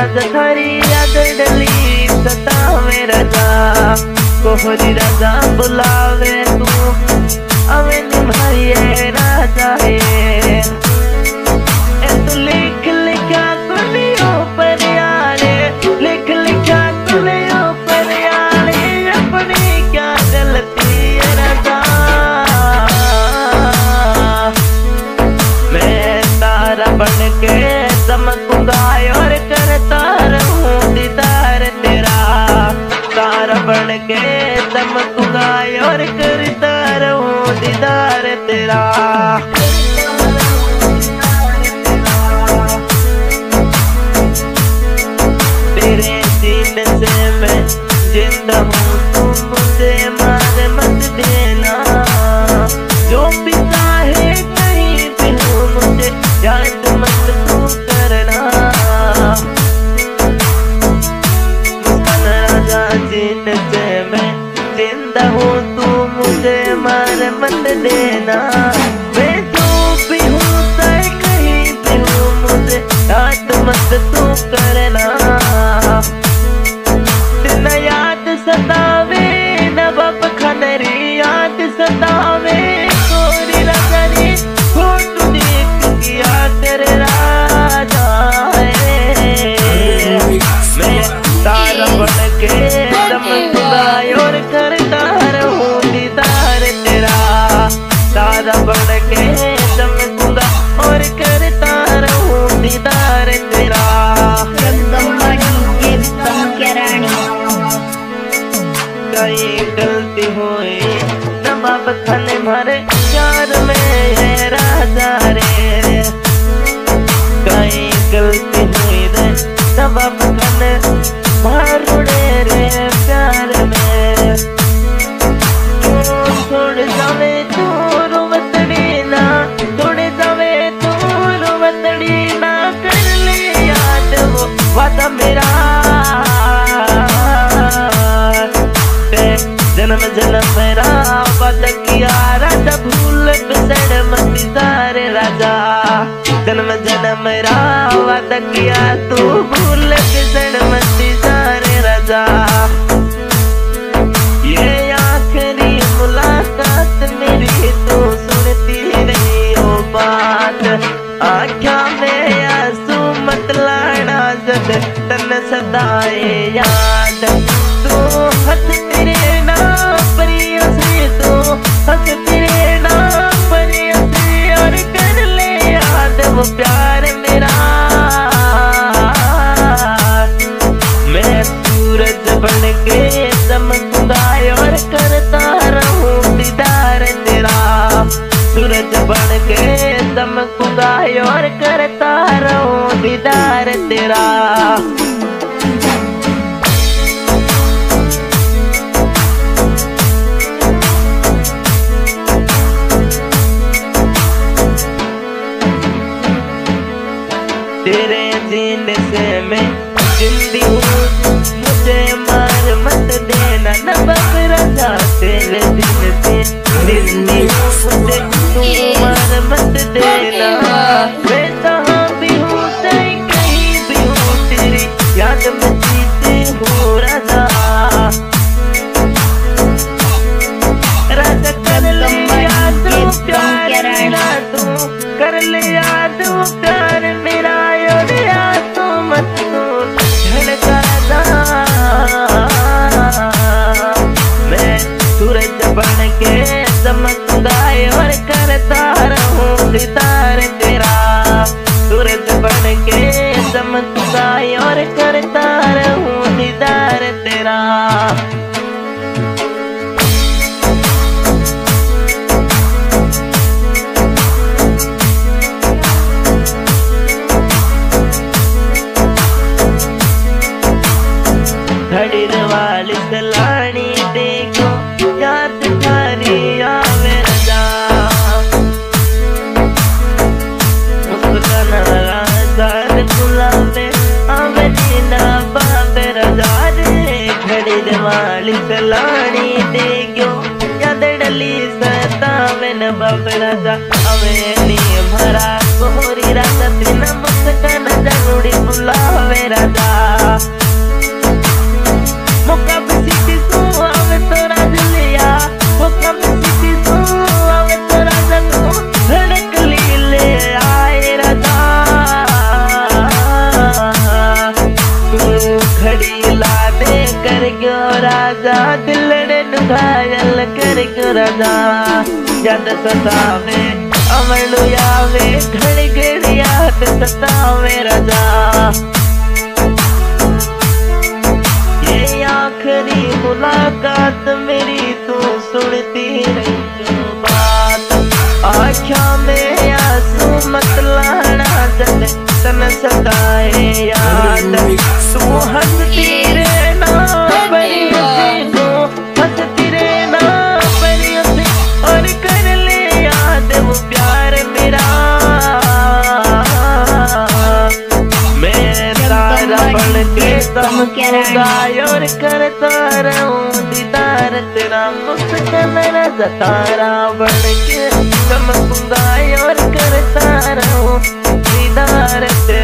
याद थारी याद डली सता मेरा कोहरी राजा बुलावे Oh, मार मत देना। मैं तो कहीं भी हूँ मुझे रात मत तू करना। double again. जन्म जन्म रावत किया तू भूल जन्म सारे आखिरी मुलाकात तू तो सुनती रही हो बात। आख्या तन सदाए याद। वो प्यार मेरा। मैं सूरज बन के चमकूँगा और करता रहूँ दीदार तेरा। सूरज बन के चमकूँगा और करता रहूँ दीदार तेरा। से मैं जिंदी मुझे मार मत देना न बकरा तेरे दिन से। जिंदी हूँ घड़ीर वाली सलानी देखो, याद थारी आवे रजा मुस्कान वाला सार गुलाबे, आवे नीना बाबे रजा याद डली सतावे न बाबे रजा। अवे नी भरा कोहरी रात दिन मुस्कान जनुड़ी बुलावे रजा। दिलड़े घायल कर राजा? जद सतावे अमलु यावे, घड़ी घड़ी सतावे राजा। ये आखिरी मुलाकात मेरी तू सुनती बात। आख्या में आँसू मत लाना जल तन सताए याद। तू हंसती हम और करता रहूँ दीदार तेरा मुस्क मेरा जतारा बन के चमकूँगा और करता रहूँ दीदार तेरा